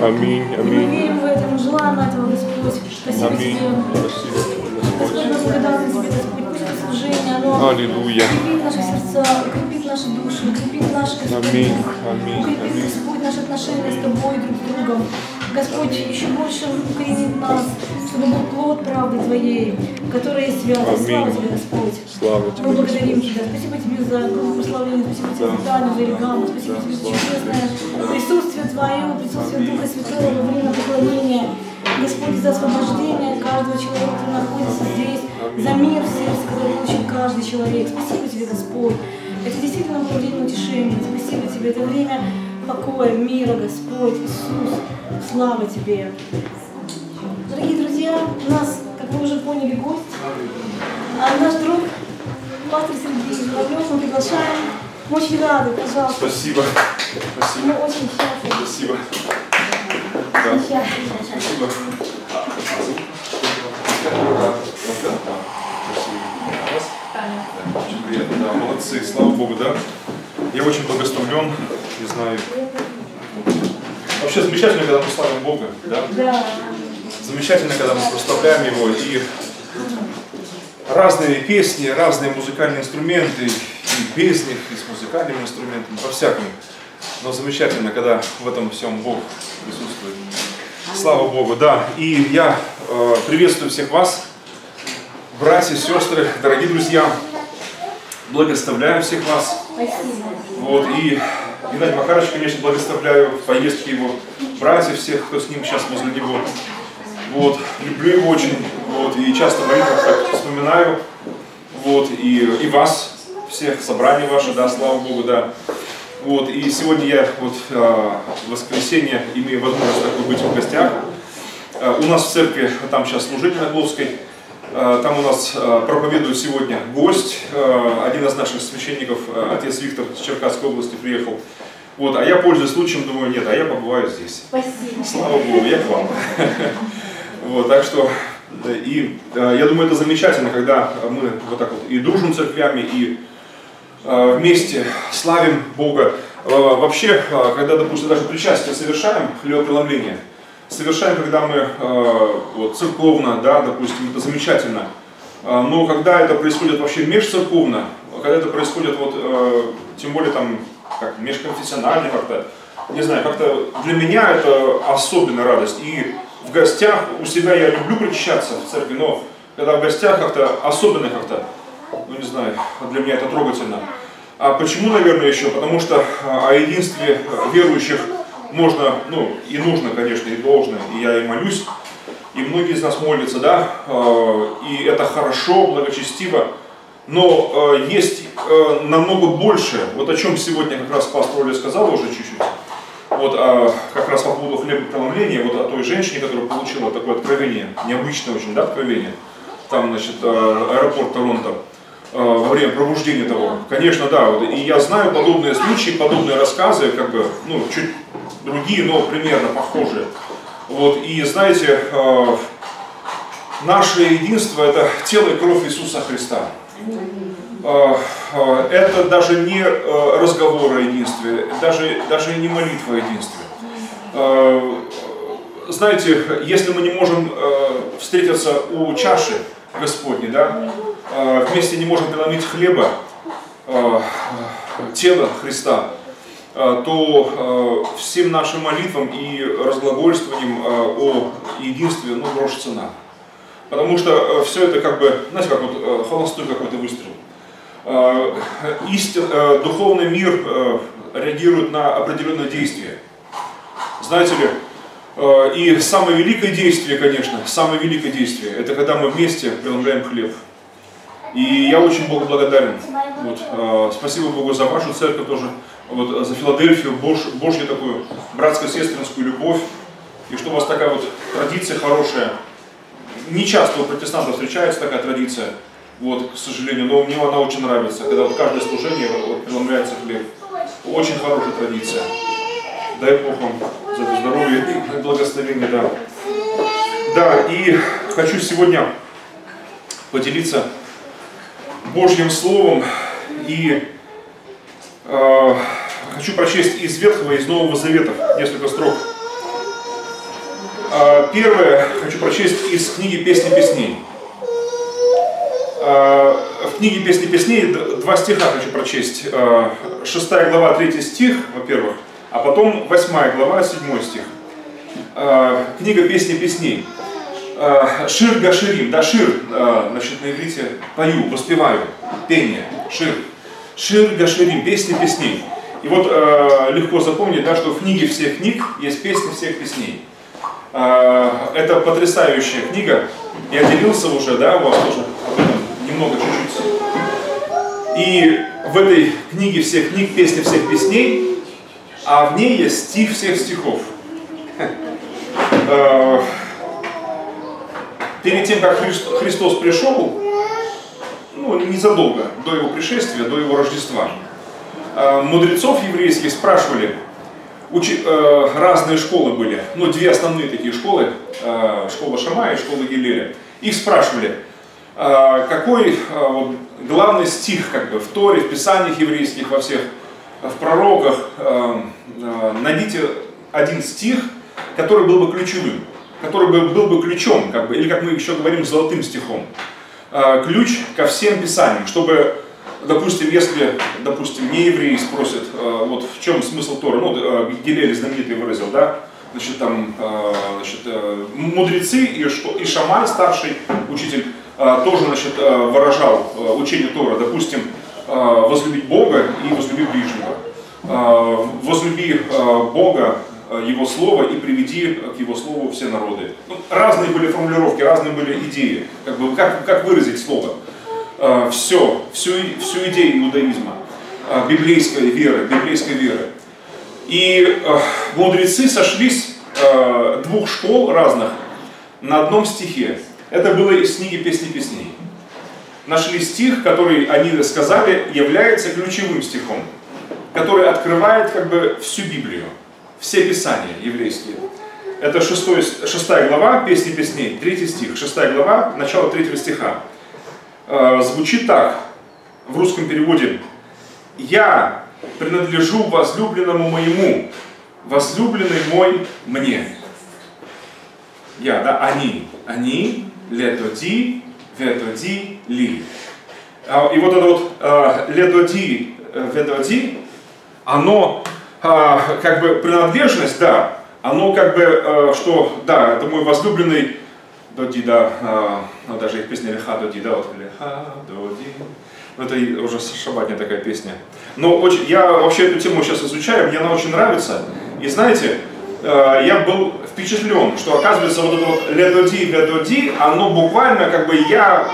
Аминь, И мы аминь. верим в это, мы желаем этого, Господь. Спасибо Аминь. Тебе. Спасибо, Господь, Господь. мы благодарны Тебе, Господь. Пусть это служение, оно Аллилуйя. укрепит наши сердца, укрепит наши души, укрепит наши, Господь, Аминь, аминь, укрепит, аминь. Господь, наши отношения с Тобой друг с другом. Господь, еще больше укоренит нас, чтобы был плод правды Твоей, которая есть святость. Слава. Тебе, Господь. Слава Мы тебе, благодарим Господь. Тебя. Спасибо Тебе за прославление, спасибо Тебе за Таню, за Иргаму, спасибо Тебе за чудесное присутствие Твое, присутствие Духа Святого во время поклонения. Господь, за освобождение каждого человека, который находится здесь, за мир в сердце, который получил каждый человек. Спасибо Тебе, Господь. Это действительно было время утешения. Спасибо Тебе. Это время покоя, мира, Господь, Иисус. Слава Тебе. Дорогие друзья, у нас, как вы уже поняли, гость. А наш друг, пастор Сергей Журавлев, мы приглашаем. Мы очень рады, пожалуйста. Спасибо. Мы Спасибо. очень счастливы. Спасибо. Да. счастливы. Спасибо. Да, Очень приятно, да, молодцы, слава Богу, да. Я очень благословлен, не знаю. Вообще замечательно, когда мы славим Бога, да. Да. Замечательно, когда мы прославляем Его, и разные песни, разные музыкальные инструменты, и без них, и с музыкальными инструментами, по-всякому. Но замечательно, когда в этом всем Бог присутствует. Слава Богу, да. И я э, приветствую всех вас, братья, сестры, дорогие друзья. Благословляю всех вас. Спасибо. Вот, и Геннадий Макарович, конечно, благословляю в поездке его, братьев всех, кто с ним сейчас возле него. Вот, люблю его очень, вот, и часто в молитвах так вспоминаю, вот, и, и вас, всех, собрание ваше, да, слава Богу, да. Вот, и сегодня я вот а, в воскресенье имею возможность такой быть в гостях. А, У нас в церкви, там сейчас служение на Гловской, там у нас а, проповедует сегодня гость, а, один из наших священников, отец Виктор с Черкасской области приехал. Вот, а я, пользуясь случаем, думаю, нет, а я побываю здесь. Спасибо. Слава Богу, я к вам. Вот, так что, и э, я думаю, это замечательно, когда мы вот так вот и дружим церквями, и э, вместе славим Бога. Э, Вообще, э, когда, допустим, даже причастие совершаем, хлебопреломление, совершаем, когда мы э, вот, церковно, да, допустим, это замечательно. Э, Но когда это происходит вообще межцерковно, когда это происходит вот, э, тем более там, как межконфессионально как-то, не знаю, как-то для меня это особенная радость. И в гостях у себя я люблю причащаться в церкви, но когда в гостях как-то особенно как-то, ну не знаю, для меня это трогательно. А почему, наверное, еще? Потому что а, о единстве верующих можно, ну и нужно, конечно, и должно, и я и молюсь, и многие из нас молятся, да, э, и это хорошо, благочестиво, но э, есть э, намного больше, вот о чем сегодня как раз пастор Оля сказал уже чуть-чуть, вот а, как раз по поводу хлебопреломления, вот о той женщине, которая получила такое откровение, необычное очень, да, откровение, там, значит, аэропорт Торонто, во время пробуждения того. Конечно, да, вот, и я знаю подобные случаи, подобные рассказы, как бы, ну, чуть другие, но примерно похожие. Вот, и знаете, э, наше единство – это тело и кровь Иисуса Христа. Э, э, Это даже не э, разговор о единстве, даже, даже не молитва о единстве. Э, Знаете, если мы не можем э, встретиться у чаши Господней, да, э, вместе не можем преломить хлеба, э, тела Христа, э, то всем нашим молитвам и разглагольствованием о единстве, ну, грош цена. Потому что все это как бы, знаете, как вот холостой какой-то выстрел. Истин, духовный мир реагирует на определенное действие. Знаете ли, и самое великое действие, конечно, самое великое действие, это когда мы вместе преломляем хлеб. И я очень Богу благодарен. Вот, э, спасибо Богу за вашу церковь тоже, вот, за Филадельфию, Бож, Божью такую братско-сестринскую любовь. И что у вас такая вот традиция хорошая. Не часто у протестантов встречается такая традиция, вот, к сожалению, но мне она очень нравится, когда вот каждое служение вот, преломляется хлеб. Очень хорошая традиция. Дай Бог вам за это здоровье и благословение, да. Да, и хочу сегодня поделиться Божьим Словом и э, хочу прочесть из Ветхого и из Нового Завета несколько строк. А, первое хочу прочесть из книги «Песни песней». А, в книге «Песни песней» два стиха хочу прочесть. А, шестая глава, третий стих, во-первых, а потом восьмая глава, седьмой стих. Книга «Песни песней». Шир Гаширим, да, шир, значит, на иврите пою, воспеваю, пение, шир. Шир Гаширим, песни песней. И вот легко запомнить, да, что в книге всех книг есть песни всех песней. это потрясающая книга. Я делился уже, да, у вас тоже немного чуть-чуть. И в этой книге всех книг, песни всех песней, а в ней есть стих всех стихов. Перед тем, как Христос пришел, ну, незадолго до его пришествия, до его Рождества, э, мудрецов еврейских спрашивали, учи, э, разные школы были, ну, две основные такие школы, школа Шама и школа Гилеля. Их спрашивали, а, какой а, главный стих как бы в Торе, в Писаниях еврейских, во всех, в пророках, а, найдите один стих, который был бы ключевым, который бы, был бы ключом, как бы, или как мы еще говорим, золотым стихом. Ключ ко всем Писаниям, чтобы, допустим, если, допустим, не евреи спросят, вот в чем смысл Торы, ну, Гилель знаменитый выразил, да, значит, там, значит, э, мудрецы и, и Шамай, старший учитель, тоже значит, выражал учение Тора, допустим, возлюбить Бога и возлюби ближнего. Возлюби Бога, Его Слово и приведи к Его Слову все народы. Ну, разные были формулировки, разные были идеи, как, бы, как, как выразить Слово. Все, всю, всю идею иудаизма, библейской веры, библейской веры. И мудрецы сошлись двух школ разных на одном стихе. Это было из книги «Песни песней». Нашли стих, который они сказали, является ключевым стихом, который открывает как бы всю Библию, все Писания еврейские. Это 6, 6 глава «Песни песней», 3 стих, 6 глава, начало 3 стиха. Э, звучит так в русском переводе. «Я принадлежу возлюбленному моему, возлюбленный мой мне». Я, да, они. Они летоди, ведоди, ли. А, и вот это вот а, летоди, э, ведоди, оно а, как бы принадлежность, да, оно как бы, что, да, это мой возлюбленный, доди, да, ну, даже их песня леха доди, да, вот леха доди, ну, это уже шабатня такая песня. Но очень, я вообще эту тему сейчас изучаю, мне она очень нравится. И знаете, я был впечатлен, что оказывается вот это вот ледоди, ведоди, оно буквально как бы я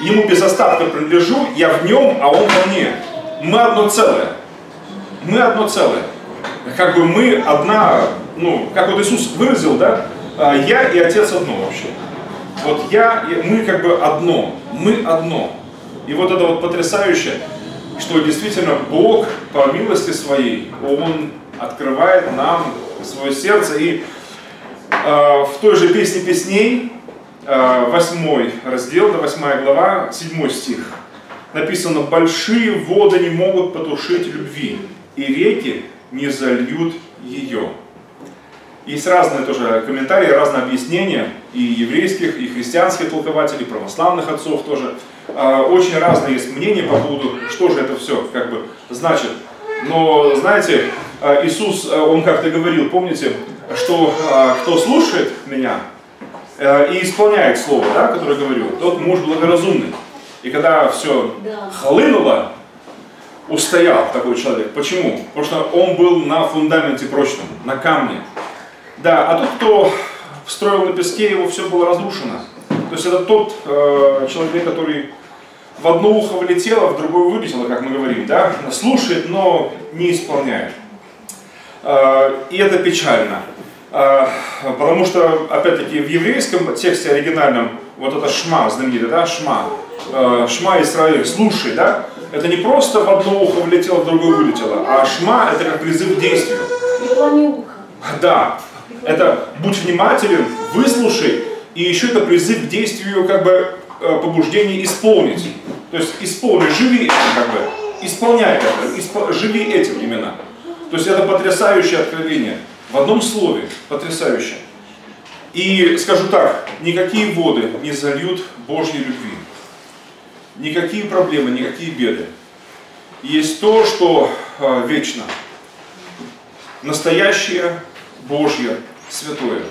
ему без остатка принадлежу, я в нем, а он во мне. Мы одно целое. Мы одно целое. Как бы мы одна, ну, как вот Иисус выразил, да, «А я и Отец одно вообще. Вот я, мы как бы одно, мы одно. И вот это вот потрясающе, что действительно Бог по милости своей, Он открывает нам свое сердце и Э, в той же песне песней, 8 э, раздел, до 8 глава, 7 стих, написано «Большие воды не могут потушить любви, и реки не зальют ее». Есть разные тоже комментарии, разные объяснения и еврейских, и христианских толкователей, православных отцов тоже. Э, очень разные есть мнения по поводу, что же это все как бы значит. Но, знаете, Иисус, Он как-то говорил, помните, что кто слушает меня э, и исполняет слово, да, которое говорю, тот муж благоразумный. И когда все хлынуло, устоял такой человек. Почему? Потому что он был на фундаменте прочном, на камне. Да, а тот, кто строил на песке, его все было разрушено. То есть это тот э, человек, который в одно ухо влетело, в другое вылетело, как мы говорим, да? Слушает, но не исполняет. Э, и это печально. Э, потому что, опять-таки, в еврейском тексте оригинальном, вот это шма знаменитый, да, шма, э, шма Израиль, слушай, да, это не просто в одно ухо влетело, в другое вылетело, а шма это как призыв к действию. Да, это будь внимателен, выслушай, и еще это призыв к действию, как бы побуждение исполнить. То есть исполни, живи этим, как бы, исполняй это, испол, живи этим именно. То есть это потрясающее откровение. В одном слове, потрясающе. И скажу так, никакие воды не зальют Божьей любви. Никакие проблемы, никакие беды. Есть то, что э, вечно. Настоящее, Божье, святое.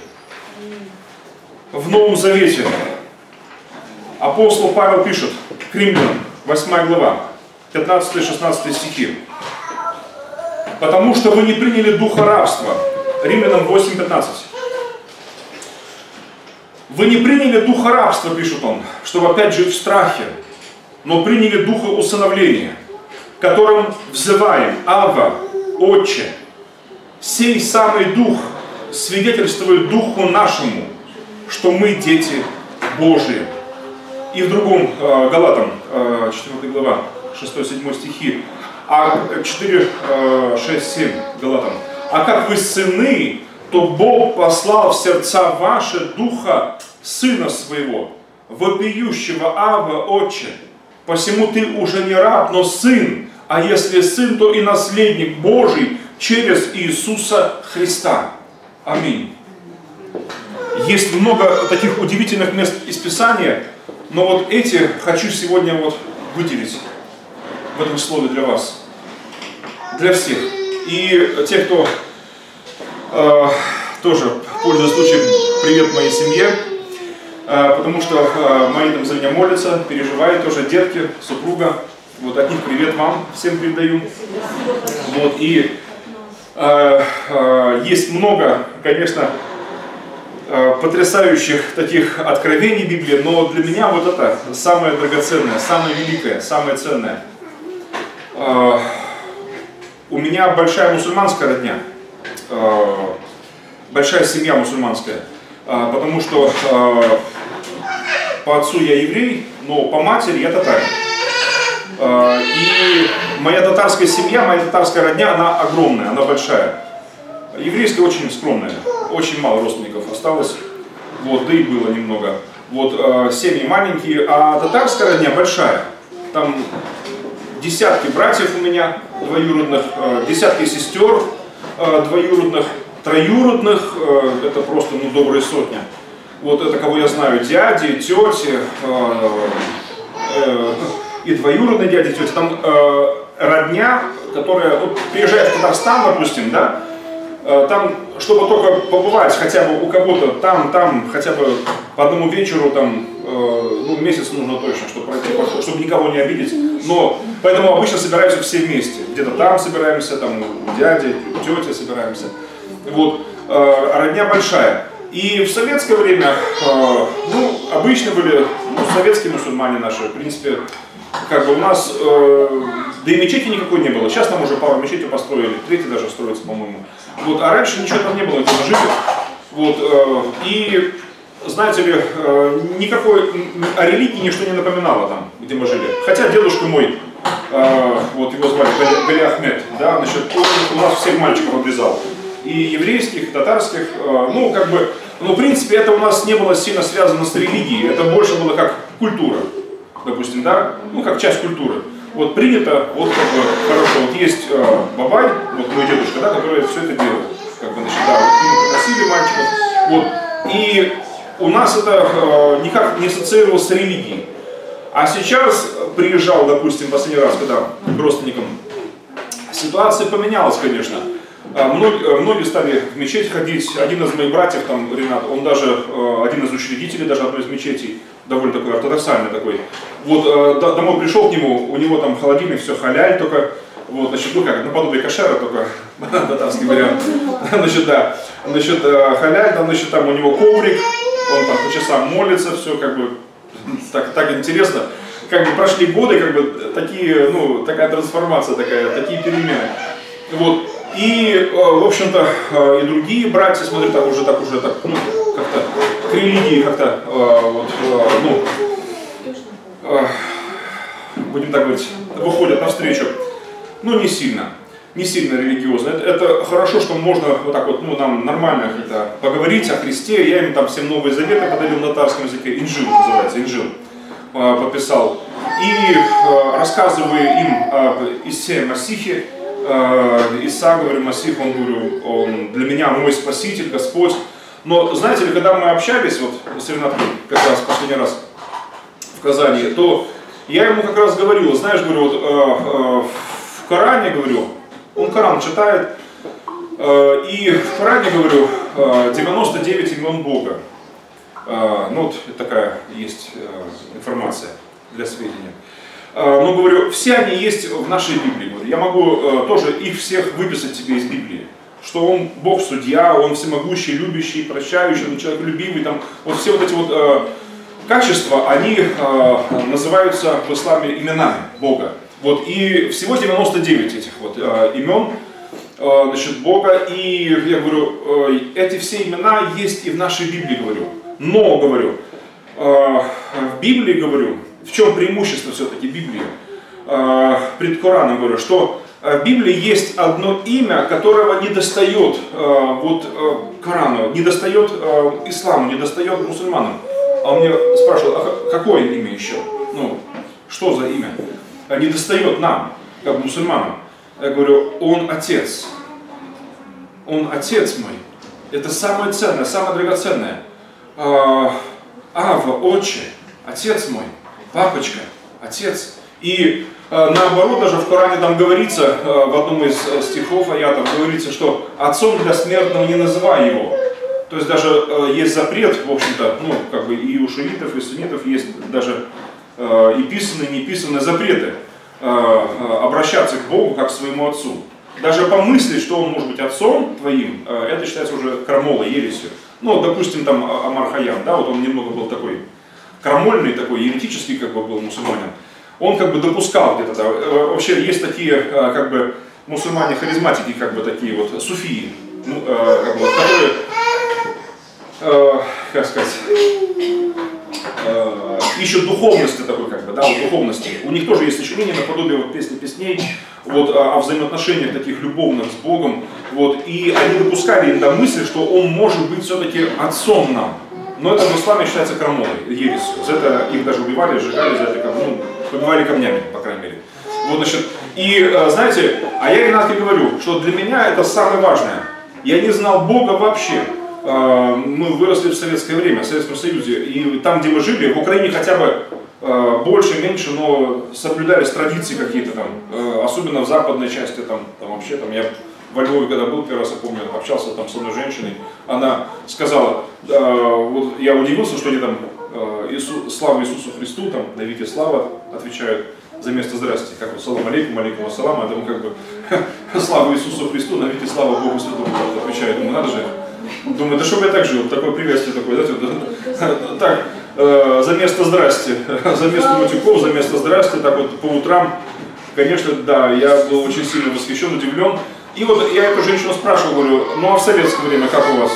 В Новом Завете апостол Павел пишет к римлянам, 8 глава, 15-16 стихи. «Потому что вы не приняли духа рабства». Римлянам 8.15. Вы не приняли духа рабства, пишет он, чтобы опять жить в страхе, но приняли духа усыновления, которым взываем Ава, Отче. Сей самый дух свидетельствует духу нашему, что мы дети Божии. И в другом э, Галатам, э, 4 глава, 6-7 стихи, а 4, 6, 7 Галатам. А как вы сыны, то Бог послал в сердца ваши духа Сына Своего, вопиющего Ава, Отче. Посему ты уже не раб, но сын, а если сын, то и наследник Божий через Иисуса Христа. Аминь. Есть много таких удивительных мест из Писания, но вот эти хочу сегодня вот выделить в этом слове для вас, для всех. И те, кто э, тоже, пользуясь случаем, привет моей семье, потому что э, мои там за меня молятся, переживают тоже детки, супруга. Вот от них привет вам всем передаю. Вот, и э, э, есть много, конечно, э, потрясающих таких откровений Библии, но для меня вот это самое драгоценное, самое великое, самое ценное. Э, у меня большая мусульманская родня, э, большая семья мусульманская, потому что э, по отцу я еврей, но по матери я татарин. И моя татарская семья, моя татарская родня, она огромная, она большая. Еврейская очень скромная, очень мало родственников осталось, вот, да и было немного. Вот, семьи маленькие, а татарская родня большая. Там десятки братьев у меня двоюродных, десятки сестер двоюродных, троюродных, э, это просто ну, добрая сотня. Вот это кого я знаю, дяди, тети, и двоюродные дяди, тети. Там родня, которая вот, приезжает в Татарстан, допустим, да, там, чтобы только побывать хотя бы у кого-то там, там, хотя бы по одному вечеру, там, ну, месяц нужно точно, чтобы пройти, чтобы никого не обидеть. Но поэтому обычно собираемся все вместе. Где-то там собираемся, там дяди, тети собираемся. Вот. Родня большая. И в советское время, ну, обычно были ну, советские мусульмане наши, в принципе, как бы у нас, да и мечети никакой не было. Сейчас там уже пару мечетей построили, третий даже строится, по-моему. Вот, а раньше ничего там не было, где мы жили. Вот, и знаете ли, э, никакой о религии ничто не напоминало там, где мы жили. Хотя дедушка мой, э, вот его звали Гали Ахмед, да, значит, он у нас всех мальчиков обрезал. И еврейских, и татарских, э, ну, как бы, ну, в принципе, это у нас не было сильно связано с религией, это больше было как культура, допустим, да, ну, как часть культуры. Вот принято, вот как бы, хорошо, вот есть э, бабай, вот мой дедушка, да, который все это делает, как бы, значит, да, вот, носили мальчиков, вот, и у нас это э, никак не ассоциировалось с религией. А сейчас приезжал, допустим, последний раз, когда к родственникам, ситуация поменялась, конечно. Э, многие, э, многие стали в мечеть ходить. Один из моих братьев, там, Ренат, он даже э, один из учредителей даже одной из мечетей, довольно такой ортодоксальный такой. Вот домой пришел к нему, у него там холодильник, все халяль только, вот, значит, ну как, наподобие кошера, только татарский вариант. Значит, да, значит, халяль, там, значит, там у него коврик, он там по часам молится, все как бы так, так интересно. Как бы прошли годы, как бы такие, ну, такая трансформация, такая, такие перемены. Вот. И, э, в общем-то, э, и другие братья, смотрю, так уже, так уже, так, ну, как-то к религии как-то, э, вот, ну, будем так говорить, выходят навстречу. Ну, не сильно не сильно религиозно. Это, это хорошо, что можно вот так вот, ну, нам нормально это, поговорить о Христе. Я им там всем новые заветы подарил на татарском языке, инжил называется, инжил подписал. И рассказываю им об Исе Масихе, Иса, говорю, Масих, он, говорю, он для меня мой Спаситель, Господь. Но знаете ли, когда мы общались, вот с Ренатой как раз последний раз в Казани, то я ему как раз говорил, знаешь, говорю, вот, э, э, в Коране, говорю, он Коран читает, э, и в Коране, говорю, э, 99 имен Бога. Э, ну вот такая есть э, информация для сведения. Э, но говорю, все они есть в нашей Библии. Я могу э, тоже их всех выписать тебе из Библии. Что он Бог судья, он всемогущий, любящий, прощающий, он человек любимый. Там, вот все вот эти вот э, качества, они называются в исламе именами Бога. Вот, и всего 99 этих вот имен значит, Бога. И я говорю, эти все имена есть и в нашей Библии, говорю. Но, говорю, в Библии, говорю, в чем преимущество все-таки Библии э, пред Кораном, говорю, что э, в Библии есть одно имя, которого не достает э, вот, Корану, не достает исламу, не достает мусульманам. А он мне спрашивал, а какое имя еще? Ну, что за имя? Не достает нам, как мусульманам. Я говорю, он отец. Он отец мой. Это самое ценное, самое драгоценное. Ава, отче, отец мой папочка, отец. И э, наоборот, даже в Коране там говорится, э, в одном из э, стихов аятов говорится, что отцом для смертного не называй его. То есть даже э, есть запрет, в общем-то, ну, как бы и у шиитов, и суннитов есть даже э, и писанные, и неписанные запреты э, э, обращаться к Богу как к своему отцу. Даже помыслить, что он может быть отцом твоим, э, это считается уже крамолой, ересью. Ну, допустим, там Амар Хайям, да, вот он немного был такой крамольный такой, еретический как бы был мусульманин, он как бы допускал где-то, да, э, вообще есть такие э, как бы мусульмане-харизматики, как бы такие вот суфии, ну, э, как бы, которые, как сказать, ищут духовности такой, как бы, да, вот духовности. У них тоже есть сочинение наподобие вот песни песней, вот, о, о взаимоотношениях таких любовных с Богом, вот, и они допускали иногда мысль, что он может быть все-таки отцом нам, но это в исламе считается крамолой, ересью. За это их даже убивали, сжигали, за это ну, побивали камнями, по крайней мере. Вот, значит, и э, знаете, а я Ренатке говорю, что для меня это самое важное. Я не знал Бога вообще. Э, мы выросли в советское время, в Советском Союзе. И там, где мы жили, в Украине хотя бы э, больше, меньше, но соблюдались традиции какие-то там, особенно в западной части, там, там вообще, там я во Львове, когда был первый раз, я помню, общался там с одной женщиной, она сказала, э, вот я удивился, что они там э, Иису, слава Иисусу Христу, там, навите слава, отвечают за место здрасте, как вот салам алейкум, алейкум ассалам, а там как бы слава Иисусу Христу, навите слава Богу Святому, отвечают, думаю, надо же, думаю, да чтобы я так жил, такое приветствие такое, знаете, вот, так, э, за место здрасте, за место матюков, за место здрасте, так вот по утрам, конечно, да, я был очень сильно восхищен, удивлен, и вот я эту женщину спрашивал, говорю, ну а в советское время как у вас?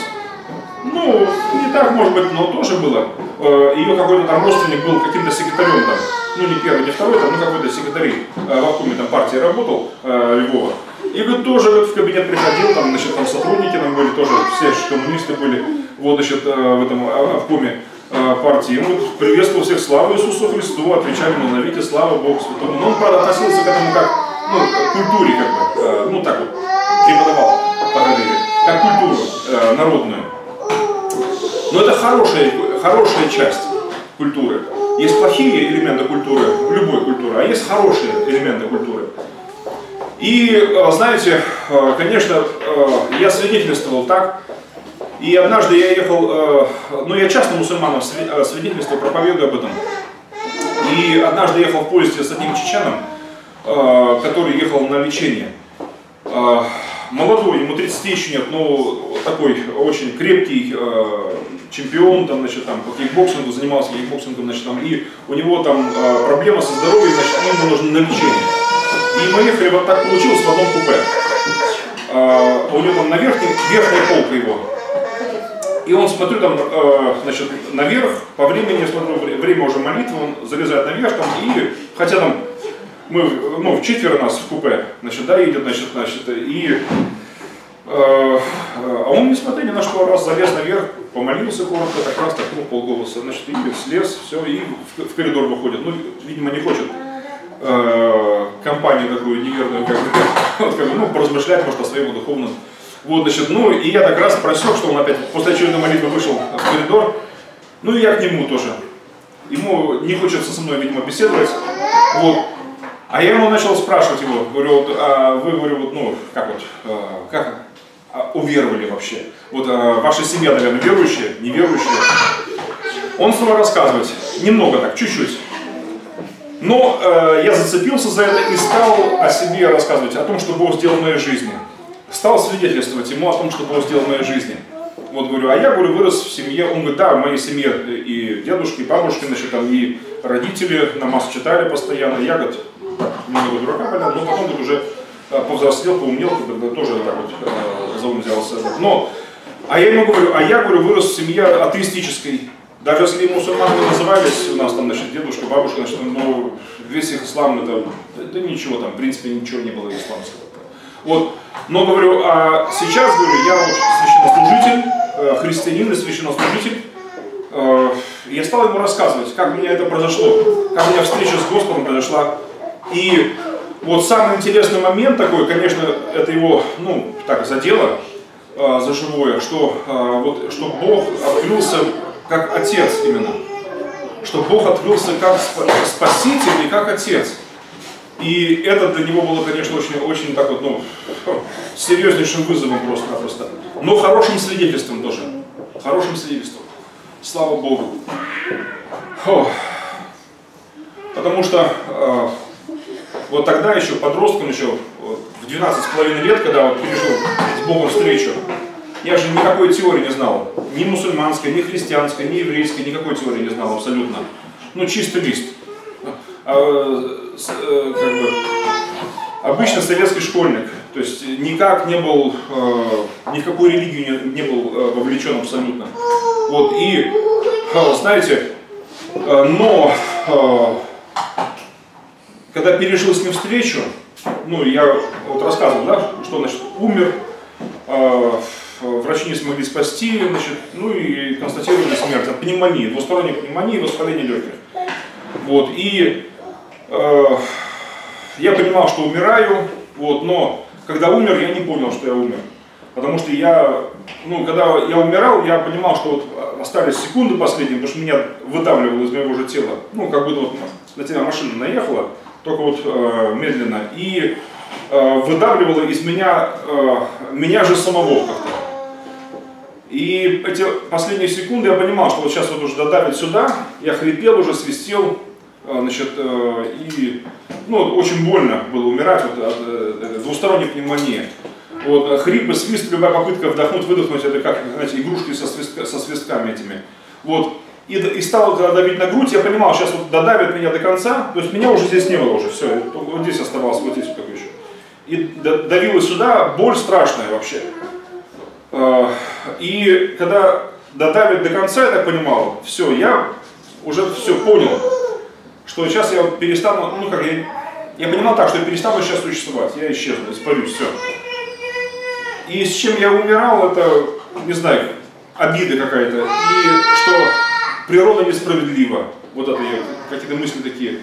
Ну, не так, может быть, но тоже было. Э, Ее какой-то там родственник был каким-то секретарем там, ну не первый, не второй, там, ну какой-то секретарь э, в обкоме там партии работал, э, Львова. И говорит, тоже в кабинет приходил, там, значит, там сотрудники там были, тоже все коммунисты были, вот, значит, в этом обкоме партии. Ему приветствовал всех, слава Иисусу Христу, отвечали, мол, навите слава Богу Святому. Но он, правда, относился к этому как, ну, культуре, как бы, ну, так вот, преподавал параллели, как культуру э, народную. Но это хорошая, хорошая часть культуры. Есть плохие элементы культуры, любой культуры, а есть хорошие элементы культуры. И, э, знаете, э, конечно, э, я свидетельствовал так, и однажды я ехал, ну я часто мусульманам свидетельствую, проповедую об этом. И однажды ехал в поезде с одним чеченом, который ехал на лечение молодой, ему 30 еще нет, но такой очень крепкий э, чемпион, там, значит, там, по кикбоксингу, занимался кикбоксингом, значит, там, и у него там э, проблема со здоровьем, значит, ему нужно на лечение. И мы ехали, вот так получилось, в одном купе. Э, у него там на верхней, верхняя полка его. И он, смотрю, там, э, значит, наверх, по времени, смотрю, время уже молитвы, он залезает наверх, там, и, хотя там мы, ну, четверо нас в купе, значит, да, едет, значит, значит, и э, а он, несмотря ни на что, раз залез наверх, помолился коротко, так раз, так, ну, полголоса, значит, и слез, все, и в, в коридор выходит. Ну, видимо, не хочет э, компанию такую неверную, как, вот, как ну, поразмышлять, может, о своем духовном Вот, значит, ну, и я так раз просек, что он опять после очередной молитвы вышел в коридор. Ну, и я к нему тоже. Ему не хочется со мной, видимо, беседовать. Вот. А я ему начал спрашивать его, говорю, вот, а вы, говорю, вот, ну, как вот, а, как а, уверовали вообще? Вот а, ваша семья, наверное, верующая, неверующая? Он стал рассказывать, немного так, чуть-чуть. Но э, я зацепился за это и стал о себе рассказывать, о том, что Бог сделал в моей жизни. Стал свидетельствовать ему о том, что Бог сделал в моей жизни. Вот говорю, а я, говорю, вырос в семье, он говорит, да, в моей семье и дедушки, и бабушки, значит, там и родители намаз читали постоянно, я, говорит, немного дурака валял, но потом говорит, уже э, повзрослел, поумнел, когда тоже так вот э, за ум взялся. Но, а я ему говорю, а я, говорю, вырос в семье атеистической, даже если мусульманами назывались, у нас там, значит, дедушка, бабушка, значит, ну, весь их ислам, это, это ничего там, в принципе, ничего не было исламского. Вот, но говорю, а сейчас, говорю, я вот священнослужитель, христианин и священнослужитель, э, я стал ему рассказывать, как у меня это произошло, как у меня встреча с Господом произошла. И вот самый интересный момент такой, конечно, это его, ну, так, задело, э, за живое, что, вот, что Бог открылся как отец именно. Что Бог открылся как спаситель и как отец. И это для него было, конечно, очень, очень так вот, ну, серьезнейшим вызовом просто-напросто. Но хорошим свидетельством тоже. Хорошим свидетельством. Слава Богу. О. Потому что э, вот тогда еще, подростком еще, в 12,5 лет, когда вот перешел с Богом встречу, я же никакой теории не знал. Ни мусульманской, ни христианской, ни еврейской, никакой теории не знал абсолютно. Ну, чистый лист. А, э, как бы, обычно советский школьник. То есть никак не был, э, ни в какую религию не, не был вовлечен абсолютно. Вот, и, знаете, но когда перешел с ним встречу, ну, я вот рассказывал, да, что, значит, умер, врачи не смогли спасти, значит, ну и констатировали смерть от пневмонии, двусторонней пневмонии, воспаления легких. Вот, и я понимал, что умираю, вот, но когда умер, я не понял, что я умер. Потому что я, ну, когда я умирал, я понимал, что вот остались секунды последние, потому что меня выдавливало из моего же тела. Ну, как будто вот на тебя машина наехала, только вот э, медленно. И э, выдавливало из меня, э, меня же самого как-то. И эти последние секунды я понимал, что вот сейчас вот уже додавит сюда, я хрипел уже, свистел, э, значит, э, и ну, очень больно было умирать вот, от э, двусторонней пневмонии. Вот, хрип и свист, любая попытка вдохнуть, выдохнуть, это как, знаете, игрушки со, свистка, со свистками этими. Вот. И, и стал давить на грудь, я понимал, сейчас вот додавит меня до конца, то есть меня уже здесь не было уже, все, вот здесь оставалось, вот здесь только еще. И давило сюда, боль страшная вообще. А, и когда додавит до конца, я так понимал, все, я уже все понял, что сейчас я перестану, ну как, я, я понимал так, что я перестану сейчас существовать, я исчезну, испарюсь, все. И с чем я умирал, это, не знаю, обида какая-то, и что природа несправедлива, вот это какие-то мысли такие,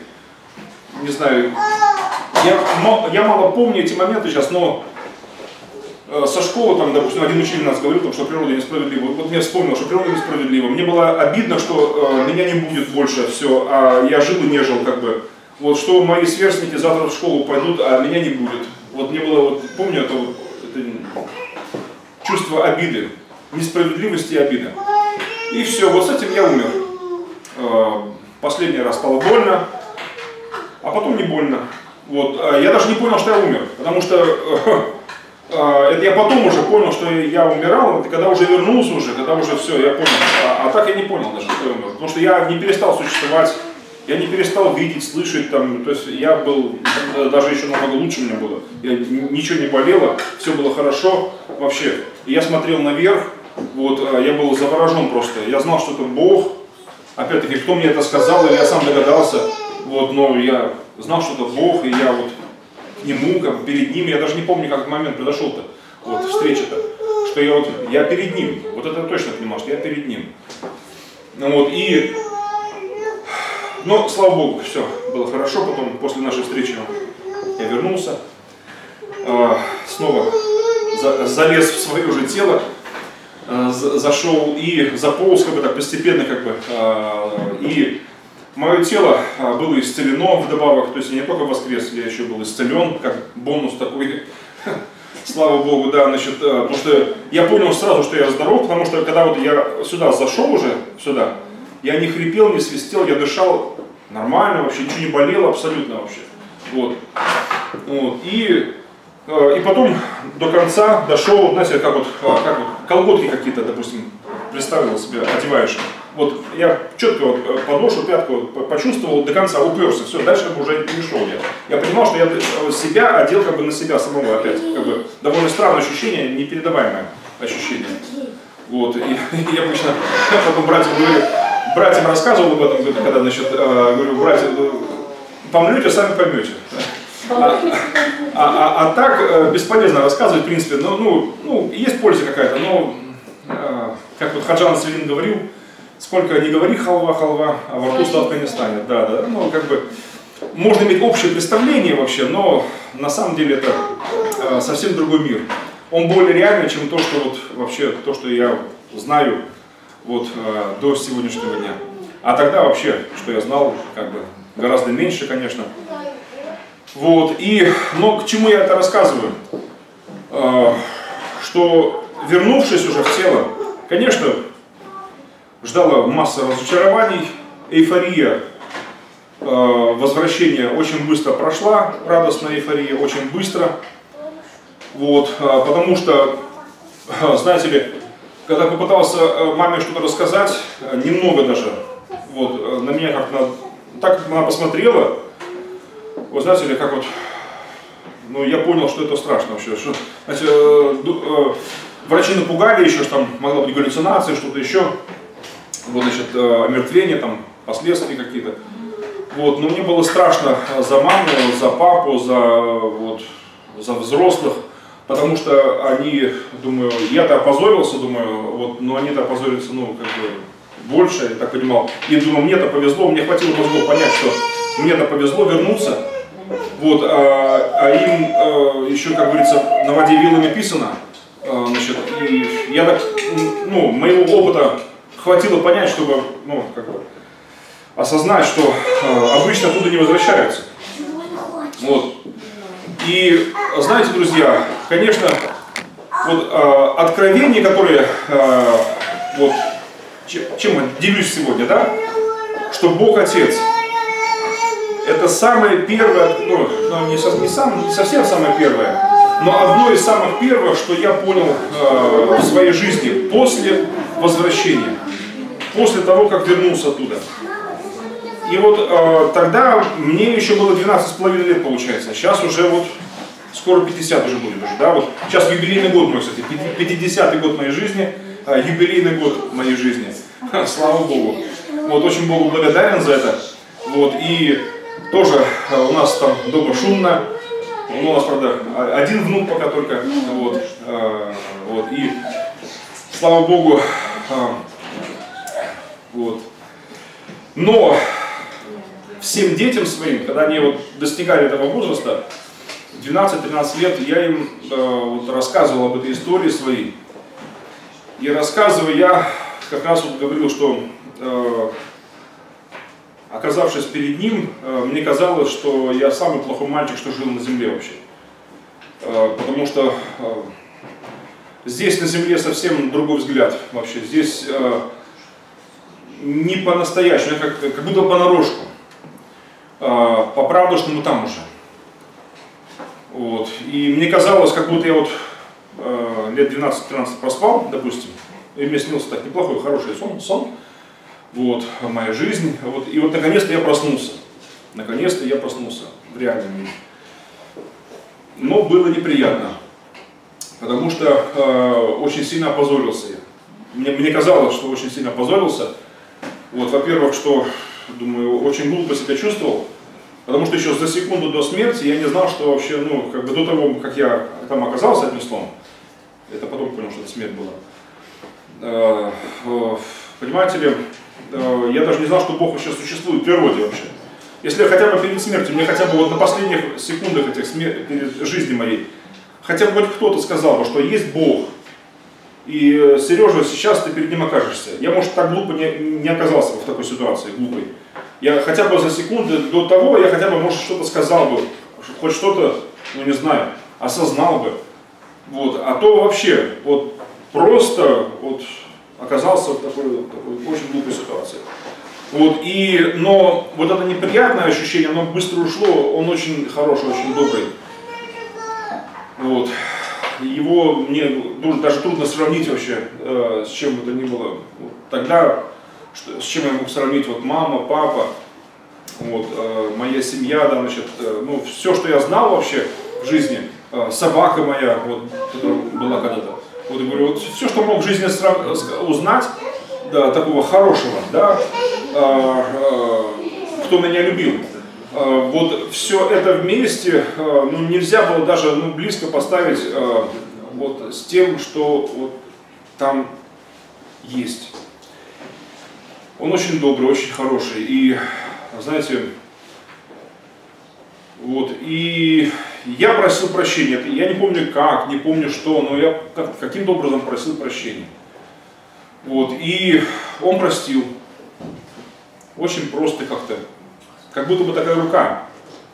не знаю, я, я мало помню эти моменты сейчас, но со школы, там, допустим, один учитель нас говорил, что природа несправедлива. Вот я вспомнил, что природа несправедлива. Мне было обидно, что э, меня не будет больше, все, а я жил и не жил, как бы. Вот что мои сверстники завтра в школу пойдут, а меня не будет. Вот мне было, вот помню это, это чувство обиды, несправедливости и обиды. И все, вот с этим я умер. Э, последний раз стало больно, а потом не больно. Вот. Э, я даже не понял, что я умер, потому что э, это я потом уже понял, что я умирал, когда уже вернулся уже, когда уже все, я понял. А, а так я не понял даже, что я умер. Потому что я не перестал существовать, я не перестал видеть, слышать, там, то есть я был, даже еще намного лучше меня было. Я, ничего не болело, все было хорошо вообще. И я смотрел наверх, вот, а, я был заворожен просто. Я знал, что это Бог. Опять-таки, кто мне это сказал, или я сам догадался. Вот, но я знал, что это Бог, и я вот нему, как перед ним, я даже не помню, как этот момент произошел-то, вот встреча-то, что я вот, я перед ним, вот это точно понимал, что я перед ним. Ну вот, и, но, слава Богу, все было хорошо, потом, после нашей встречи, я вернулся, э, снова залез в свое же тело, э, зашел и заполз как бы так постепенно как бы. И мое тело было исцелено вдобавок, то есть я не только воскрес, я еще был исцелен, как бонус такой. Слава Богу, да, значит, потому что я понял сразу, что я здоров, потому что когда вот я сюда зашел уже, сюда, я не хрипел, не свистел, я дышал нормально вообще, ничего не болело абсолютно вообще. Вот. вот. И, э, и потом до конца дошел, знаете, как вот, а, как вот колготки какие-то, допустим, представил себе, одеваешь. Вот я четко вот э, подошву, пятку почувствовал, до конца уперся, все, дальше как бы уже не шел я. Я понимал, что я э, себя одел как бы на себя самого опять. Как бы довольно странное ощущение, непередаваемое ощущение. Вот, и, и я обычно потом братьям говорю, братьям рассказывал об этом, когда, значит, говорю, братья, помрете, сами поймете. А, а, а, а так э, бесполезно рассказывать, в принципе, но, ну, ну, есть польза какая-то, но, э, как вот Хаджан Селин говорил, сколько не говори халва, халва, а во рту сладко не станет. Да, да, ну, как бы, можно иметь общее представление вообще, но на самом деле это э, совсем другой мир. Он более реальный, чем то, что вот вообще, то, что я знаю вот до сегодняшнего дня. А тогда вообще, что я знал, как бы, гораздо меньше, конечно. Вот, и, но к чему я это рассказываю? А, что, вернувшись уже в тело, конечно, ждала масса разочарований, эйфория а, возвращения очень быстро прошла, радостная эйфория очень быстро. Вот, а, потому что, знаете ли, когда попытался маме что-то рассказать, немного даже, вот, на меня как-то так как она посмотрела, вы знаете ли, как вот, ну я понял, что это страшно вообще. Что, знаете, э, э, врачи напугали еще, что там могла быть галлюцинация, что-то еще. Вот, значит, э, омертвение, там, последствия какие-то. Вот, но мне было страшно за маму, за папу, за, вот, за взрослых, потому что они, думаю, я-то опозорился, думаю, вот, но они-то опозорятся, ну, как бы, больше, я так понимал. И думаю, мне-то повезло, мне хватило мозгов понять, что мне-то повезло вернуться. Вот, а, а им а, еще, как говорится, на воде вилами писано. А, значит, и я так, ну, моего опыта хватило понять, чтобы, ну, как бы, осознать, что а, обычно оттуда не возвращаются. Вот. И знаете, друзья, конечно, вот а, откровения, которые а, вот чем я делюсь сегодня, да? Что Бог Отец это самое первое, ну, ну не, со, не, сам, не совсем самое первое, но одно из самых первых, что я понял э, в своей жизни после возвращения, после того, как вернулся оттуда. И вот э, тогда мне еще было 12,5 лет, получается. Сейчас уже вот скоро 50 уже будет уже, да, вот сейчас юбилейный год мой, кстати, 50-й год моей жизни, э, юбилейный год моей жизни. Слава Богу. Вот, очень Богу благодарен за это. Вот, и тоже э, у нас там дома шумно. Ну, у нас, правда, один внук пока только. Вот, э, вот, и слава Богу, э, вот. Но всем детям своим, когда они вот достигали этого возраста, 12-13 лет, я им э, вот рассказывал об этой истории своей. И рассказывая, я как раз вот говорил, что э, оказавшись перед ним, э, мне казалось, что я самый плохой мальчик, что жил на земле вообще. Э, потому что э, здесь на земле совсем другой взгляд вообще. Здесь э, не по-настоящему, как, как будто понарошку. Э, по правду, что мы там уже. Вот. И мне казалось, как будто я вот э, лет 12-13 проспал, допустим, и мне снился так неплохой, хороший сон, сон вот, моя жизнь. Вот, и вот наконец-то я проснулся. Наконец-то я проснулся в реальном мире. Но было неприятно, потому что э, очень сильно опозорился я. Мне, мне казалось, что очень сильно опозорился. Вот, во-первых, что, думаю, очень глупо себя чувствовал, потому что еще за секунду до смерти я не знал, что вообще, ну, как бы до того, как я там оказался, одним словом, это потом понял, что это смерть была Э, понимаете ли, э, я даже не знал, что Бог вообще существует в природе вообще. Если хотя бы перед смертью, мне хотя бы вот на последних секундах этих смер... перед жизни моей, хотя бы хоть кто-то сказал бы, что есть Бог, и Сережа, сейчас ты перед ним окажешься. Я, может, так глупо не, не оказался бы в такой ситуации, глупой. Я хотя бы за секунды до того, я хотя бы, может, что-то сказал бы, хоть что-то, ну не знаю, осознал бы. Вот. А то вообще, вот просто вот оказался в такой, такой очень глупой ситуации. Вот, и, но вот это неприятное ощущение, оно быстро ушло, он очень хороший, очень добрый. Вот. Его мне даже трудно сравнить вообще э, с чем бы то ни было. Вот, тогда, с чем я мог сравнить, вот мама, папа, вот, э, моя семья, да, значит, э, ну, все, что я знал вообще в жизни, собака моя, вот, которая была когда-то, вот, я говорю, вот все, что мог в жизни узнать, да, такого хорошего, да, кто меня любил, вот все это вместе, э, ну, нельзя было даже, ну, близко поставить э, вот с тем, что вот там есть. Он очень добрый, очень хороший, и, знаете, вот, и я просил прощения. Я не помню как, не помню что, но я каким-то образом просил прощения. Вот, и он простил. Очень просто как-то. Как будто бы такая рука.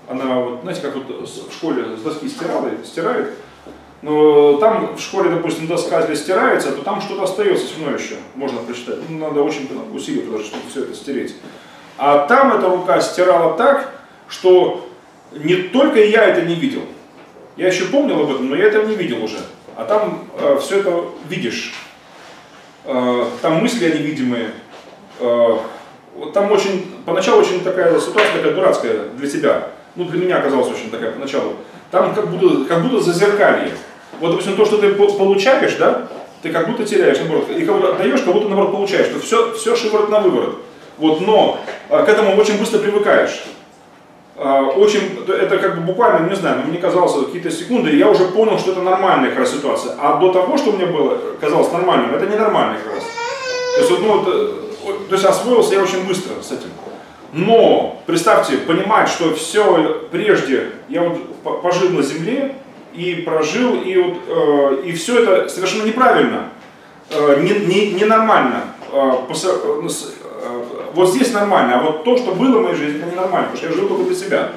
Она, знаете, как вот в школе с доски стирает, стирает. Но там в школе, допустим, доска если стирается, то там что-то остается все равно еще. Можно прочитать. Ну, надо очень усилия приложить, чтобы все это стереть. А там эта рука стирала так, что не только я это не видел. Я еще помнил об этом, но я этого не видел уже. А там э, все это видишь. Э, там мысли они видимые. Э, там очень, поначалу очень такая ситуация такая дурацкая для тебя. Ну, для меня оказалась очень такая поначалу. Там как будто, как будто зазеркалье. Вот, допустим, то, что ты получаешь, да, ты как будто теряешь, наоборот, и кого-то отдаешь, как будто, наоборот, получаешь. То все, все шиворот на выворот. Вот, но э, к этому очень быстро привыкаешь. А, очень, это как бы буквально, не знаю, мне казалось какие-то секунды, и я уже понял, что это нормальная как раз ситуация. А до того, что мне было, казалось нормальным, это ненормально как раз. То есть, вот, ну, вот, то есть освоился я очень быстро с этим. Но, представьте, понимать, что все прежде я вот пожил на земле и прожил, и, вот, э, и все это совершенно неправильно, э, не, не, ненормально, э, по, э, вот здесь нормально, а вот то, что было в моей жизни, это ненормально, потому что я жил только для себя.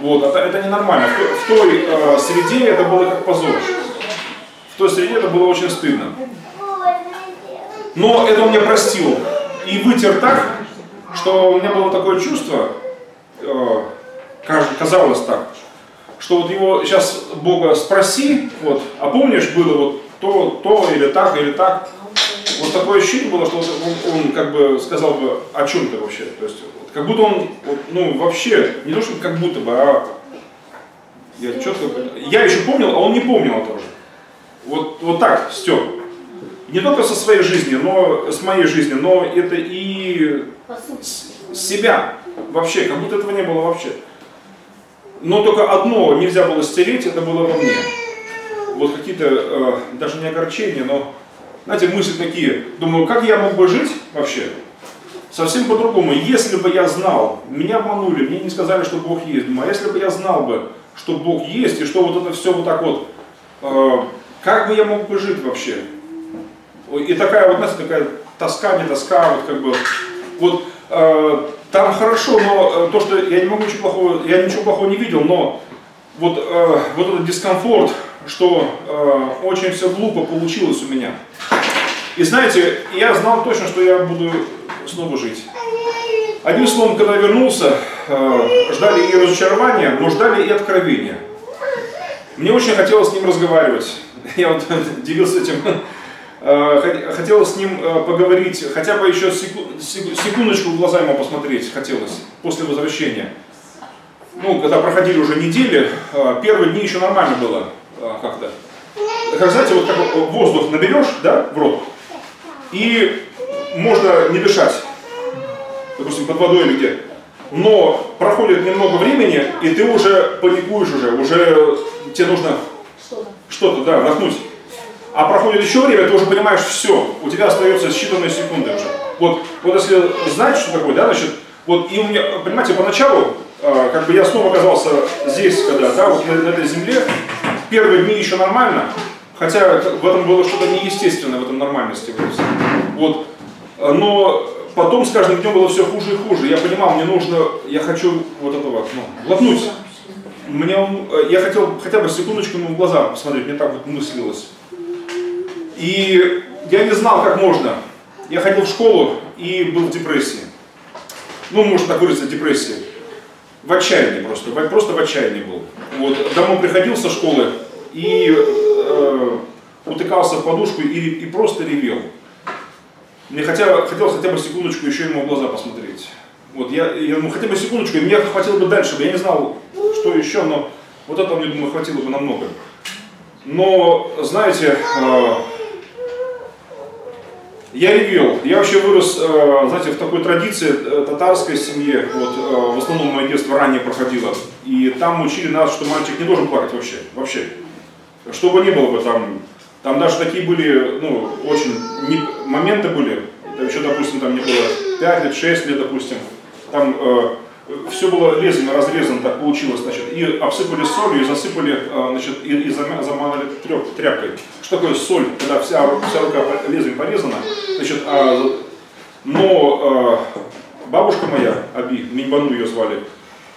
Вот, это, это ненормально. В, в той э, среде это было как позор. В той среде это было очень стыдно. Но это он мне простил и вытер так, что у меня было такое чувство, э, казалось так, что вот его сейчас Бога спроси, вот, а помнишь, было вот то, то или так, или так, вот такое ощущение было, что он, он как бы сказал бы о чем-то вообще. То есть, вот, как будто он, вот, ну, вообще, не то, что как будто бы, а я четко, я еще помнил, а он не помнил этого же. Вот, вот так стер. Не только со своей жизни, но с моей жизни, но это и с себя вообще, как будто этого не было вообще. Но только одно нельзя было стереть, это было во мне. Вот какие-то, э, даже не огорчения, но знаете, мысли такие, думаю, как я мог бы жить вообще? Совсем по-другому. Если бы я знал, меня обманули, мне не сказали, что Бог есть. Думаю, а если бы я знал бы, что Бог есть, и что вот это все вот так вот, э, как бы я мог бы жить вообще? И такая вот, знаете, такая тоска, не тоска, вот как бы, вот э, там хорошо, но э, то, что я не могу ничего плохого, я ничего плохого не видел, но вот, э, вот этот дискомфорт, что э, очень все глупо получилось у меня. И знаете, я знал точно, что я буду снова жить. Одним словом, когда вернулся, э, ждали и разочарования, но ждали и откровения. Мне очень хотелось с ним разговаривать. Я вот делился этим. Э, хотелось с ним э, поговорить, хотя бы еще секундочку в глаза ему посмотреть хотелось после возвращения. Ну, когда проходили уже недели, э, первые дни еще нормально было как-то. Как знаете, вот как воздух наберешь, да, в рот, и можно не дышать, допустим, под водой или где. Но проходит немного времени, и ты уже паникуешь уже, уже тебе нужно что-то, что да, вдохнуть. А проходит еще время, ты уже понимаешь, все, у тебя остается считанные секунды уже. Вот, вот если знать, что такое, да, значит, вот и у меня, понимаете, поначалу, э, как бы я снова оказался здесь, когда, да, вот на, на этой земле, первые дни еще нормально, хотя в этом было что-то неестественное, в этом нормальности. Вот. Но потом с каждым днем было все хуже и хуже. Я понимал, мне нужно, я хочу вот этого, ну, глотнуть. Мне он, я хотел хотя бы секундочку ему в глаза посмотреть, мне так вот мыслилось. И я не знал, как можно. Я ходил в школу и был в депрессии. Ну, можно так выразиться, депрессии. В отчаянии просто, просто в отчаянии был. Вот, домой приходил со школы и э, утыкался в подушку и, и просто ревел. Мне хотя, хотелось хотя бы секундочку еще ему в глаза посмотреть. Вот я, я ну хотя бы секундочку, и мне хватило бы дальше, я не знал, что еще, но вот это мне, думаю, хватило бы намного. Но, знаете, э, я ревел. Я вообще вырос, э, знаете, в такой традиции э, татарской семье. Вот, э, в основном мое детство ранее проходило. И там учили нас, что мальчик не должен плакать вообще. Вообще. Что бы ни было бы там. Там даже такие были, ну, очень не, моменты были. Там еще, допустим, там не было 5 лет, 6 лет, допустим. Там все было лезвием разрезано, так получилось, значит, и обсыпали солью, и засыпали, а, значит, и, и замазали тряпкой. Что такое соль, когда вся, вся рука лезвием порезана, значит, а, но а, бабушка моя, Аби, Миньбану ее звали,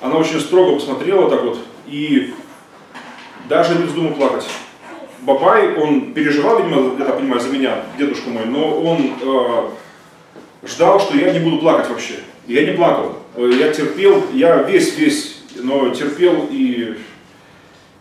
она очень строго посмотрела так вот, и даже не вздумал плакать. Бабай, он переживал, видимо, я так понимаю, за меня, дедушка мой, но он э, ждал, что я не буду плакать вообще. Я не плакал. Э, я терпел, я весь-весь, но терпел и,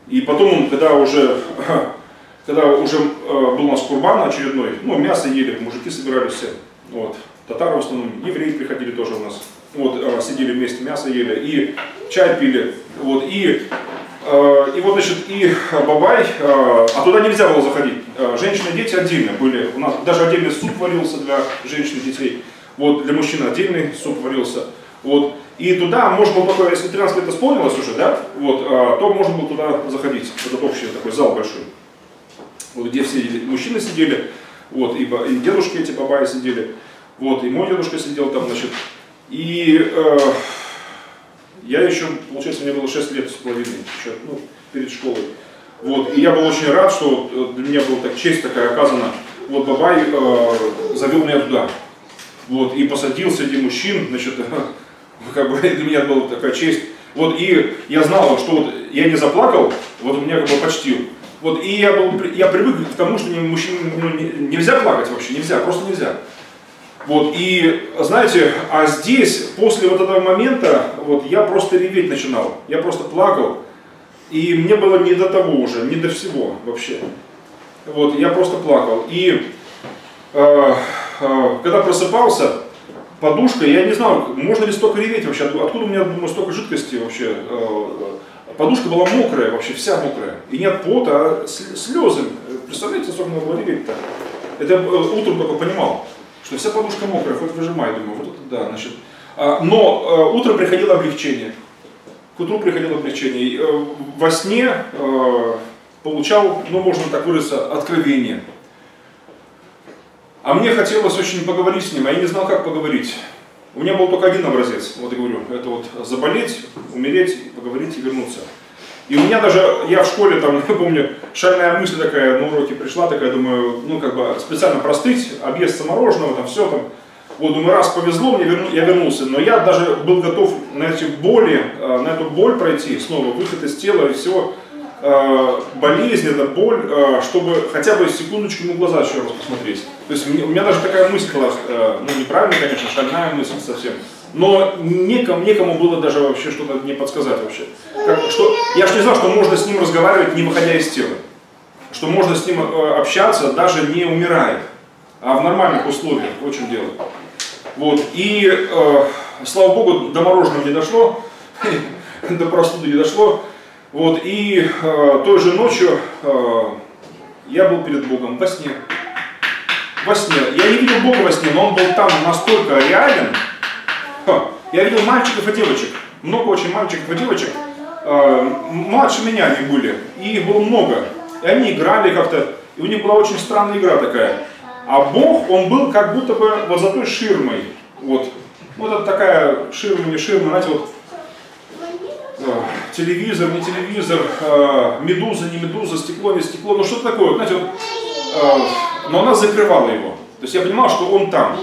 и потом, когда уже, когда уже э, был у нас курбан очередной, ну, мясо ели, мужики собирались все, вот, татары в основном, евреи приходили тоже у нас, вот, э, сидели вместе, мясо ели, и чай пили, вот, и и вот, значит, и Бабай, а туда нельзя было заходить. Женщины и дети отдельно были. У нас даже отдельный суп варился для женщин и детей. Вот, для мужчин отдельный суп варился. Вот. И туда можно было только, если 13 лет исполнилось уже, да, вот, а, то можно было туда заходить, этот общий такой зал большой, вот, где все мужчины сидели, вот, и, и дедушки эти бабаи сидели, вот, и мой дедушка сидел там, значит, и э, я еще, получается, мне было 6 лет с половиной, еще, ну, перед школой, вот, и я был очень рад, что э, для меня была так, честь такая оказана, вот Бабай э, завел меня туда, вот, и посадил среди мужчин, значит, как бы для меня была такая честь. Вот, и я знал, что вот я не заплакал, вот у меня как бы почти. Вот, и я, был, я привык к тому, что мужчине ну, нельзя плакать вообще, нельзя, просто нельзя. Вот, и знаете, а здесь, после вот этого момента, вот я просто реветь начинал, я просто плакал, и мне было не до того уже, не до всего вообще. Вот, я просто плакал. И э, когда просыпался, подушка, я не знал, можно ли столько реветь вообще, откуда у меня, думаю, столько жидкости вообще. Э, подушка была мокрая, вообще вся мокрая. И не от пота, а слезы. Представляете, сколько надо было реветь-то? Это я э, утром только понимал, что вся подушка мокрая, хоть выжимай, думаю, вот это да, значит. А, но э, утром приходило облегчение. К утру приходило облегчение. Во сне получал, ну можно так выразиться, откровение. А мне хотелось очень поговорить с ним, а я не знал, как поговорить. У меня был только один образец, вот я говорю, это вот заболеть, умереть, поговорить и вернуться. И у меня даже, я в школе, там, я помню, шальная мысль такая на уроке пришла, такая, думаю, ну, как бы специально простыть, объесться мороженого, там, все там. Вот, думаю, раз повезло, мне верну, я вернулся. Но я даже был готов на эти боли, э, на эту боль пройти, снова выход из тела и всего. Э, болезнь, это боль, э, чтобы хотя бы секундочку ему глаза еще раз посмотреть. То есть у меня даже такая мысль была, э, ну неправильная, конечно, шальная мысль совсем, но некому, некому было даже вообще что-то мне подсказать вообще. Как, что, я же не знал, что можно с ним разговаривать, не выходя из тела. Что можно с ним общаться, даже не умирая, а в нормальных условиях, чем дело. Вот, и, э, слава богу, до мороженого не дошло, до простуды не дошло, вот, и э, той же ночью э, я был перед Богом во сне. Во сне. Я не видел Бога во сне, но Он был там настолько реален. Я видел мальчиков и девочек. Много очень мальчиков и девочек. Э, младше меня они были. И их было много. И они играли как-то. И у них была очень странная игра такая. А Бог, Он был как будто бы вот за той ширмой. Вот. Вот это такая ширма, не ширма, знаете, вот телевизор, не телевизор, э, медуза, не медуза, стекло, не стекло, ну что такое, знаете, вот, э, но она закрывала его. То есть я понимал, что он там.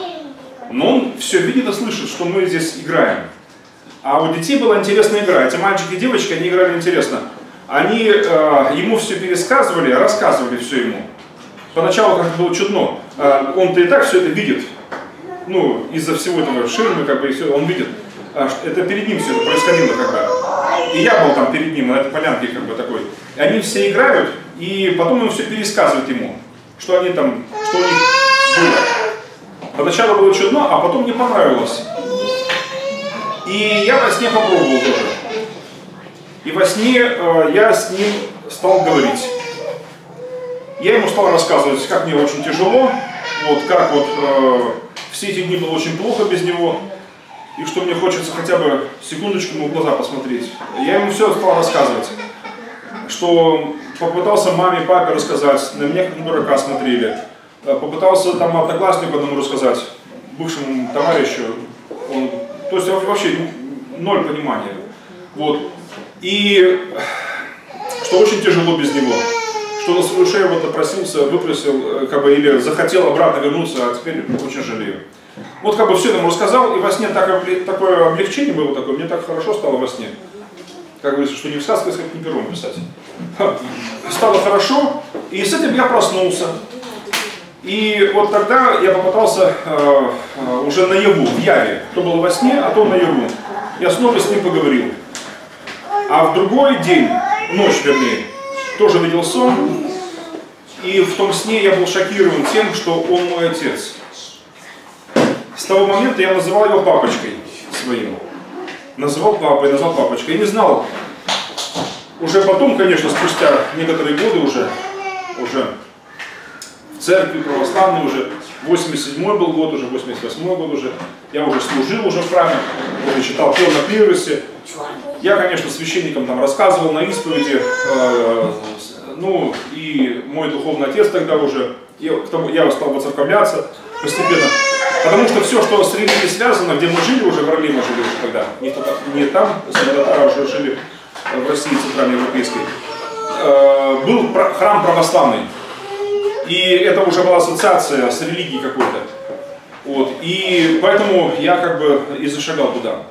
Но он все видит и слышит, что мы здесь играем. А у детей была интересная игра. Эти мальчики и девочки, они играли интересно. Они э, ему все пересказывали, рассказывали все ему. Поначалу как-то было чудно. Э, он-то и так все это видит. Ну, из-за всего этого ширмы, как бы, и все, он видит. Э, это перед ним все это происходило как бы. И я был там перед ним, на этой полянке как бы такой. И они все играют, и потом он все пересказывает ему, что они там, что у них было. Поначалу было чудно, а потом не понравилось. И я во сне попробовал тоже. И во сне э, я с ним стал говорить. Я ему стал рассказывать, как мне очень тяжело, вот как вот э, все эти дни было очень плохо без него, и что мне хочется хотя бы секундочку ему в глаза посмотреть. Я ему все стал рассказывать, что попытался маме, папе рассказать, на меня как на дурака смотрели, э, попытался там однокласснику одному рассказать, бывшему товарищу, он, то есть вообще ноль понимания. Вот. И что очень тяжело без него. Что на свою шею вот напросился, выпросил, э, как бы, или захотел обратно вернуться, а теперь очень жалею. Вот как бы все ему рассказал, и во сне так, такое облегчение было такое, мне так хорошо стало во сне. Как говорится, что не в сказках, как не пером писать. Стало хорошо, и с этим я проснулся. И вот тогда я попытался э, уже наяву, в яве. То было во сне, а то наяву. Я снова с ним поговорил. А в другой день, ночь вернее, тоже видел сон. И в том сне я был шокирован тем, что он мой отец. С того момента я называл его папочкой своим. Называл папой, назвал папочкой. Я не знал. Уже потом, конечно, спустя некоторые годы уже, уже в церкви православной уже, 87 был год уже, 88 год уже, я уже служил уже в храме, уже читал пел на клиросе. Я, конечно, священникам там рассказывал на исповеди, э, ну, и мой духовный отец тогда уже, я, я стал воцерковляться постепенно. Потому что все, что с религией связано, где мы жили уже, в Орле мы жили уже тогда, не, не там, а уже жили в России центральноевропейской, э, был храм православный. И это уже была ассоциация с религией какой-то. Вот. И поэтому я как бы и зашагал туда.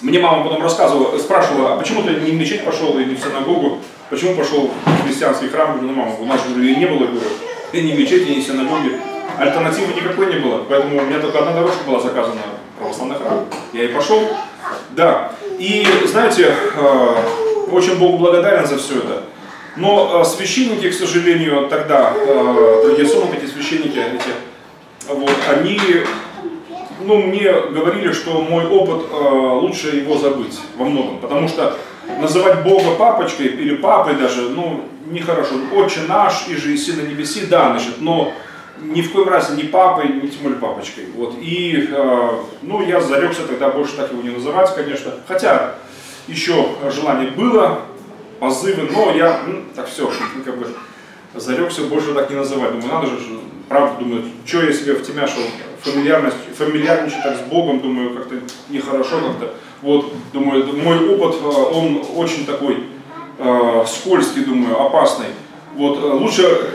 Мне мама потом рассказывала, спрашивала, а почему ты не в мечеть пошел и не в синагогу, почему пошел в христианский храм? Говорю, ну мама, у нас же не было, говорю, и ни в мечети, ни в синагоге. Альтернативы никакой не было, поэтому у меня только одна дорожка была заказана, православный храм. Я и пошел. Да. И знаете, э, очень Богу благодарен за все это. Но э, священники, к сожалению, тогда, э, традиционно эти священники, эти, вот, они ну, мне говорили, что мой опыт э, лучше его забыть во многом, потому что называть Бога папочкой или папой даже, ну, нехорошо. Отче наш, и же и на небеси, да, значит, но ни в коем разе не папой, ни тем более папочкой. Вот. И, э, ну, я зарекся тогда больше так его не называть, конечно. Хотя еще желание было, позывы, но я, ну, так все, как бы зарекся больше так не называть. Думаю, надо же, правда, думаю, что я себе втемяшил фамильярность, фамильярничать так с Богом, думаю, как-то нехорошо как-то. Вот, думаю, мой опыт, э, он очень такой э, скользкий, думаю, опасный. Вот, э, лучше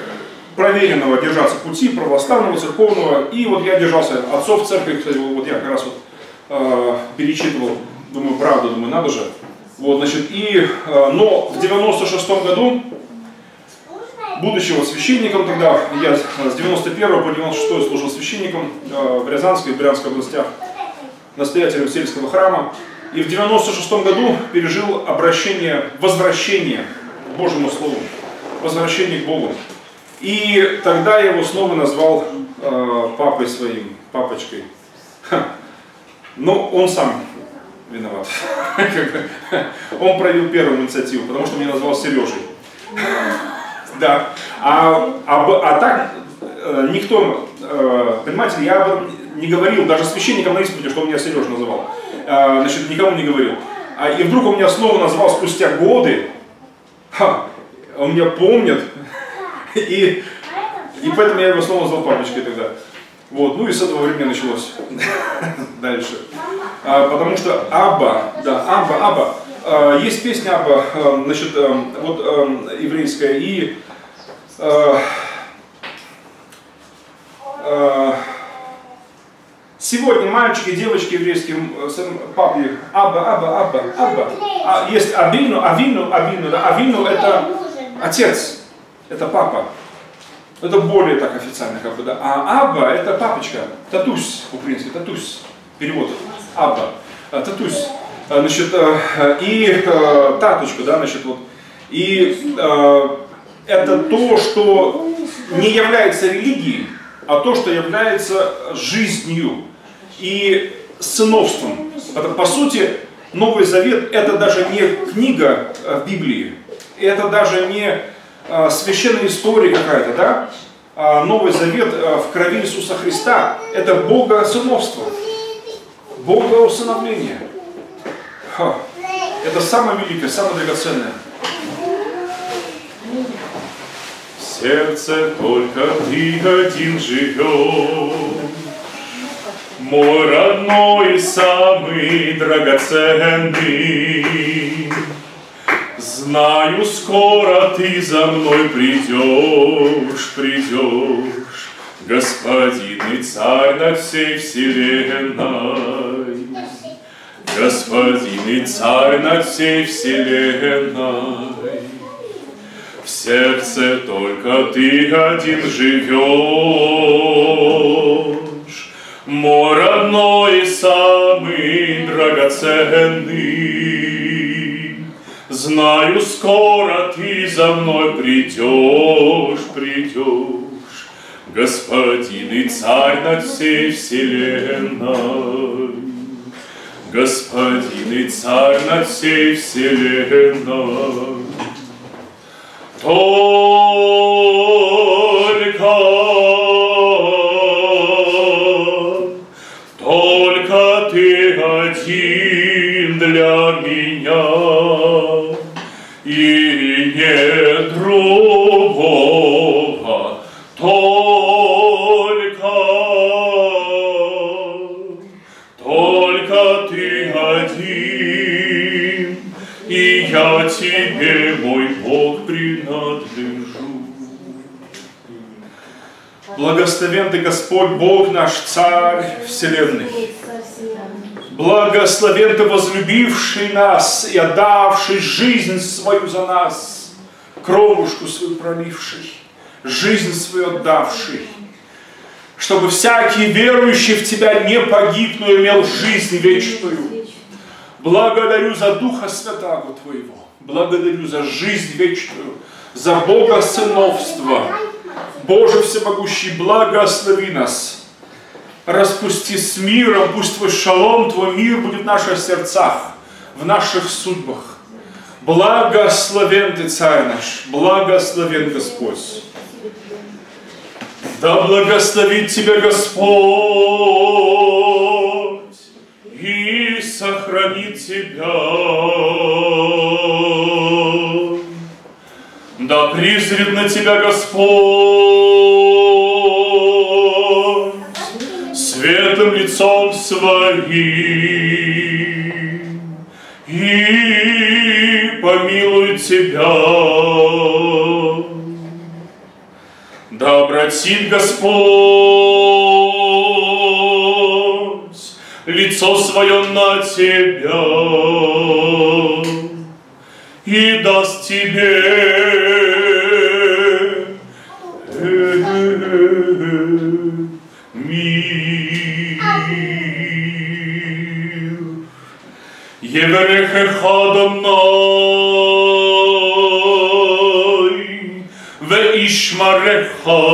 проверенного держаться пути православного, церковного. И вот я держался отцов церкви, кстати, вот я как раз вот э, перечитывал, думаю, правда, думаю, надо же. Вот, значит, и, э, но в 96 году, будучи вот священником тогда, я с 91 по 96 служил священником э, в Рязанской и Брянской областях, настоятелем сельского храма. И в 96 году пережил обращение, возвращение к Божьему Слову, возвращение к Богу. И тогда я его снова назвал э, папой своим, папочкой. Но он сам виноват. Он проявил первую инициативу, потому что меня назвал Сережей. Да. А, а, а так э, никто, э, понимаете, я не говорил даже священникам на исповеди, что он меня Сережа называл. Э, значит, никому не говорил. А, и вдруг он меня снова назвал спустя годы. Ха, он меня помнит, и, и поэтому я его снова назвал папочкой тогда. Вот, ну и с этого времени началось. Дальше. А, потому что Аба, да, Аба, Аба, э, есть песня Аба, э, значит, э, вот э, еврейская, и э, э, сегодня мальчики, девочки еврейские, папе, Аба, Аба, Аба, Аба, а, есть Абину, Авину, Авину, да, Авину это отец, это папа. Это более так официально как бы, да. А Аба это папочка, татусь украинский, татусь, перевод, Аба, э, татусь. Э, Значит, э, и э, таточка, да, значит, вот. И э, это то, что не является религией, а то, что является жизнью и сыновством. Это, по сути, Новый Завет это даже не книга в Библии, это даже не э, священная история какая-то, да? А Новый Завет э, в крови Иисуса Христа это Бога сыновство, Бога усыновление. Это самое великое, самое драгоценное. В сердце только ты один живешь, Мой родной самый драгоценный. Знаю, скоро ты за мной придешь, придешь, Господин и царь над всей вселенной. Господин и царь над всей вселенной. В сердце только ты один живешь, Мой родной и самый драгоценный. Знаю, скоро ты за мной придешь, придешь, Господин и царь над всей вселенной. Господин и царь над всей вселенной. Только, один, и я тебе, мой Бог, принадлежу. Благословен ты Господь Бог наш Царь Вселенной. Благословен ты возлюбивший нас и отдавший жизнь свою за нас, кровушку свою проливший, жизнь свою отдавший, чтобы всякий верующий в Тебя не погиб, но имел жизнь вечную. Благодарю за Духа Святаго Твоего, благодарю за жизнь вечную, за Бога сыновства. Боже всемогущий, благослови нас. Распусти с миром, пусть Твой шалом, Твой мир будет в наших сердцах, в наших судьбах. Благословен Ты, Царь наш, благословен Господь. Да благословит тебя Господь и сохранит тебя. Да призрит на тебя Господь светлым лицом своим и помилует тебя. Да обратит Господь лицо свое на тебя и даст тебе мир. Еврехе хадамнай, ве ишмареха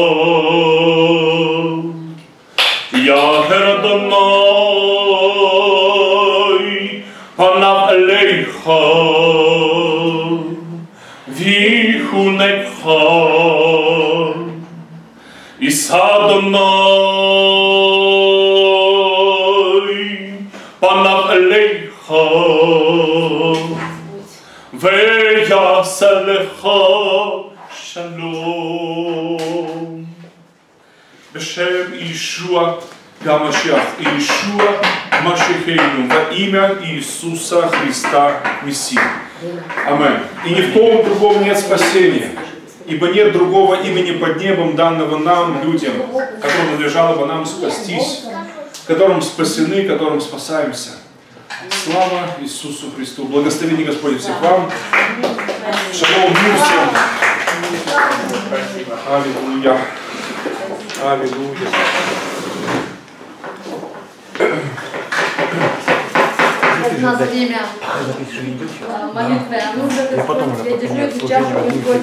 Мессии. Аминь. И ни в ком другом нет спасения, ибо нет другого имени под небом, данного нам, людям, которому надлежало бы нам спастись, которым спасены, которым спасаемся. Слава Иисусу Христу. Благословение Господь всех вам. Шалом, мир всем. Аллилуйя. Аллилуйя. Нас время. Молитвы, а нужно, я держу сейчас, Господь.